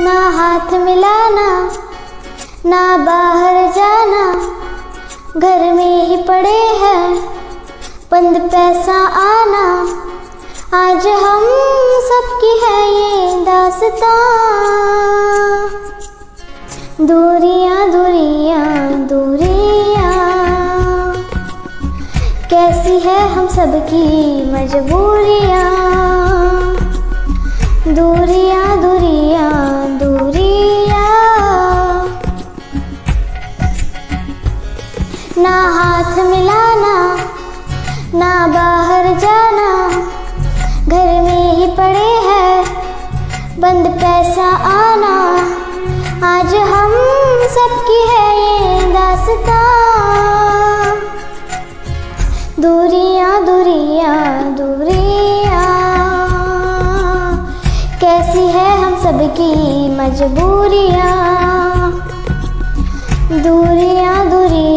ना हाथ मिलाना, ना बाहर जाना। घर में ही पड़े हैं, बंद पैसा आना। आज हम सबकी है ये दासता दूरियाँ दूरियाँ दूरियाँ। कैसी है हम सबकी मजबूरियाँ? हाथ मिलाना, ना बाहर जाना। घर में ही पड़े हैं, बंद पैसा आना। आज हम सबकी है ये दासता। दूरियाँ दूरियाँ दूरियाँ। कैसी है हम सबकी मजबूरियाँ? दूरियाँ दूरियाँ।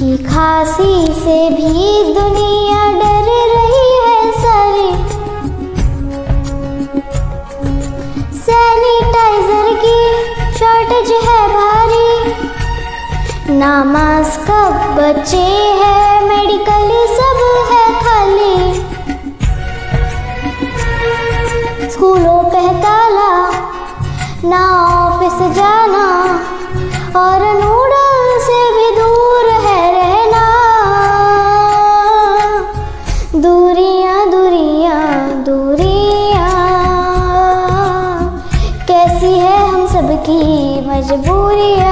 की खांसी से भी दुनिया डर रही है सारी। सैनिटाइजर की शॉर्टेज है भारी। ना मास्क बचे हैं मेडिकल सब है खाली। स्कूलों पे ताला, ना ऑफ़िस जाना, और थी मजबूरियाँ।